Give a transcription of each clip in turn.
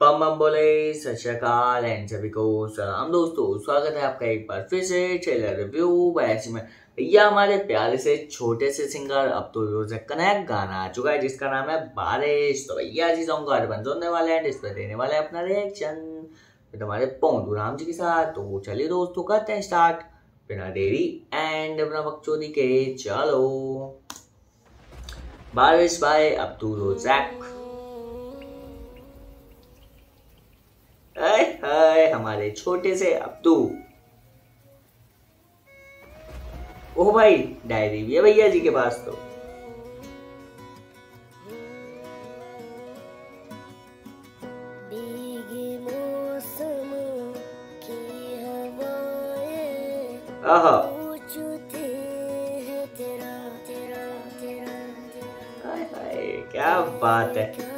बम बम बोले सत एंड सभी को सलाम। दोस्तों, स्वागत है आपका एक बार फिर से ट्रेलर रिव्यू वैसे में। भैया, हमारे प्यारे से छोटे से सिंगर अब्दुल रोजक कनेक्ट गाना आ चुका है, जिसका नाम है बारिश। तो भैया, जी सॉन्ग को बंद होने वाले हैं इस पर देने वाले हैं अपना रिएक्शन फिर हमारे पोंदू राम जी के साथ तो चलिए दोस्तों, करते हैं स्टार्ट बिना देरी एंड अपना बकचोदी के, चलो। बारिश बाय अब्दुल रोजक। हाय हाय हमारे छोटे से अब्दू। ओह भाई डायरी भी है भैया जी के पास तो। आहा। तेरा तेरा तेरा तेरा। हाय हाय क्या बात है।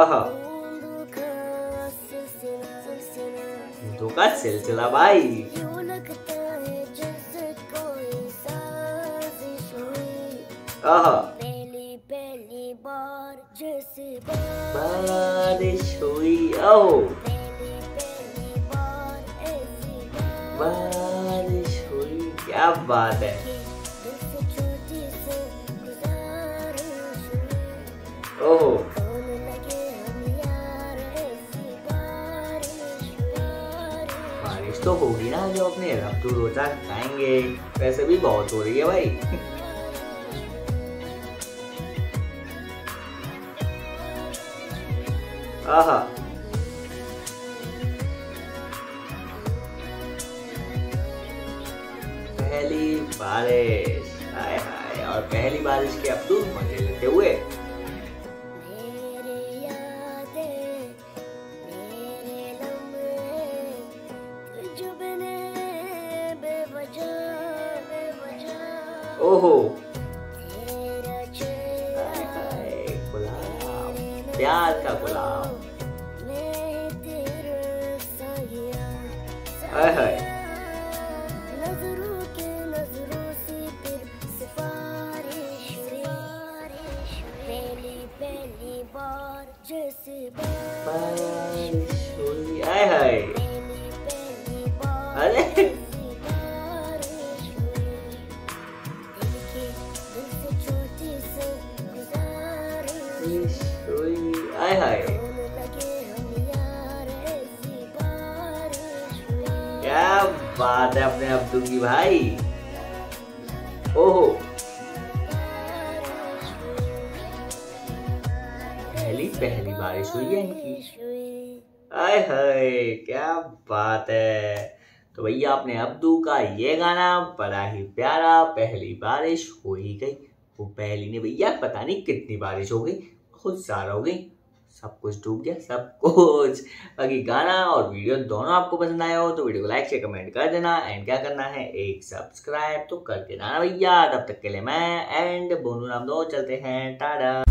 आहा धोखा सिलसिला भाई। आहा बारिश हुई ओ। बारिश हुई क्या बात है। ओहो। तो होगी ना जो अपने रफ्तू रोजा खाएँगे। वैसे भी बहुत हो रही है भाई। आहा। पहली बारिश, हाय हाय, और पहली बारिश के अब्दुल मज़े लेते हुए ओहो। गुलाब प्यार का गुलाब हाय हाय। बार जैसे बार। हाय हाय। हुई हाय। क्या बात है अपने अब्दू की भाई? ओहो। पहली पहली बारिश हुई है इनकी। हाय हाय, क्या बात है। तो भैया अपने अब्दू का ये गाना, बड़ा ही प्यारा, पहली बारिश हो ही गई। वो पहली ने भैया पता नहीं कितनी बारिश हो गई, बहुत सारा हो गई, सब कुछ डूब गया, सब कुछ। बाकी गाना और वीडियो दोनों आपको पसंद आया हो तो वीडियो को लाइक से कमेंट कर देना। एंड क्या करना है? एक सब्सक्राइब तो कर देना भैया। तब तक के लिए मैं एंड बोनू नाम दो चलते हैं, टाटा।